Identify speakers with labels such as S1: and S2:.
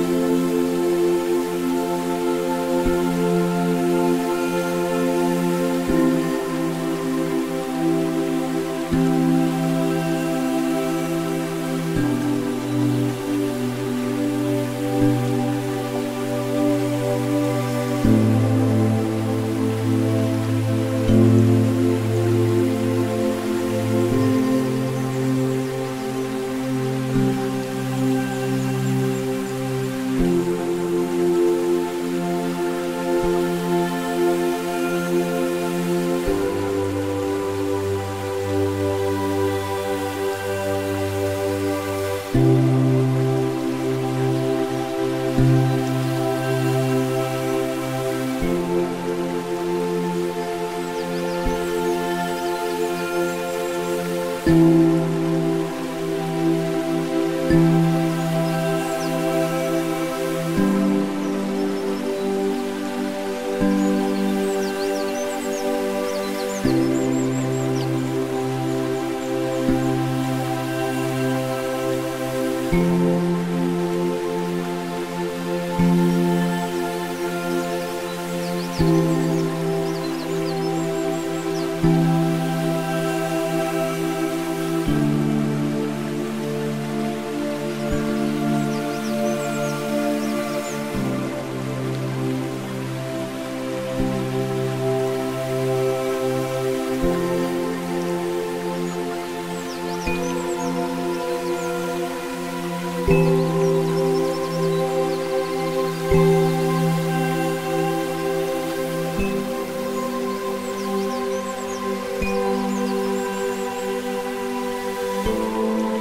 S1: Música Thank you. Música